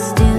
still